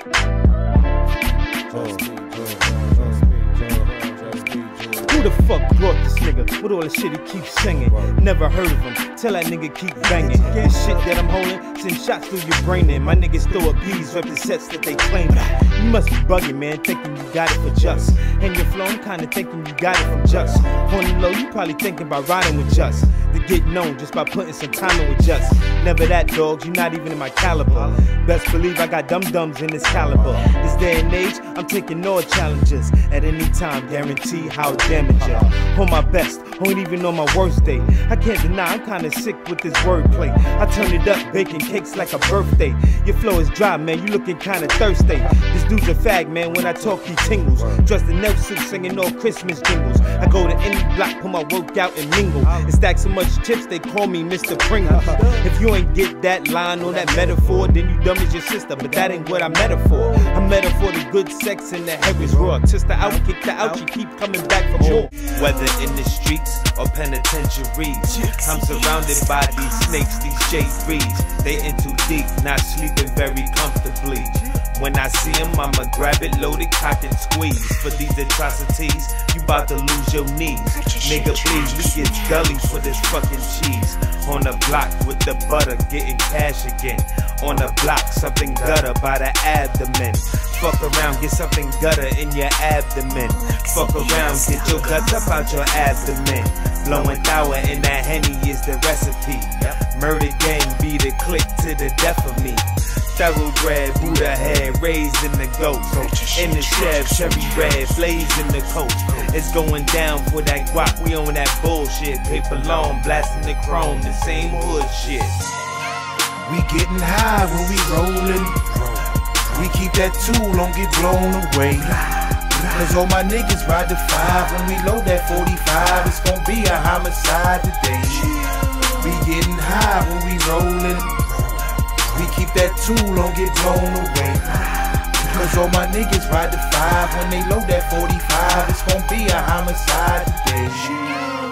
Who the fuck brought this nigga with all the shit he keeps singing? Never heard of him. Tell that nigga keep banging. This shit that I'm holding send shots through your brain. And my niggas throw up bees, rep the sets that they claim. You must be bugging, man, thinking you got it for just. And your flow, I'm kinda thinking you got it from just. On low, you probably thinking about riding with just. To get known just by putting some time in with just. Never that, dogs, You're not even in my caliber. Best believe I got dum dums in this caliber. This day and age, I'm taking all challenges. At any time, guarantee how damage ya. On my best, won't even on my worst day. I can't deny, I'm kinda sick with this wordplay. I turn it up, baking cakes like a birthday. Your flow is dry, man, you looking kinda thirsty. This dude's a fag, man, when I talk, he tingles. Dressed in elf suit, singing all Christmas jingles. I go to any block, put my work out and mingle. And stack so much chips, they call me Mr. Pringle. If you ain't get that line or that metaphor, then you dumb as your sister, but that ain't what I met her for. I met her for the good sex and the head is raw. Twist her out, kick her out, she keep coming back for more. Whether in the streets or penitentiaries, I'm surrounded by these snakes, these J3s. They in too deep, not sleeping very comfortably. When I see him, I'ma grab it, load it, cock and squeeze. For these atrocities, you bout to lose your knees. Nigga, please, we get gullies for this fucking cheese. On the block with the butter, getting cash again. On the block, something gutter by the abdomen. Fuck around, get something gutter in your abdomen. Fuck around, get your guts up out your abdomen. Blowing tower and that henny is the recipe. Murder gang be the click to the death of me. Thoroughbred, Buddha head, raised in the ghost. In the Chev, cherry red, blazing the coast. It's going down for that guap, we on that bullshit. Paper long, blasting the chrome, the same hood shit. We getting high when we rollin'. We keep that tool, don't get blown away. Cause all my niggas ride the five. When we load that 45, it's gonna be a homicide today. We getting high when we rollin'. We keep that tool, don't get blown away. Cause all my niggas ride the five. When they load that 45, it's gonna be a homicide today.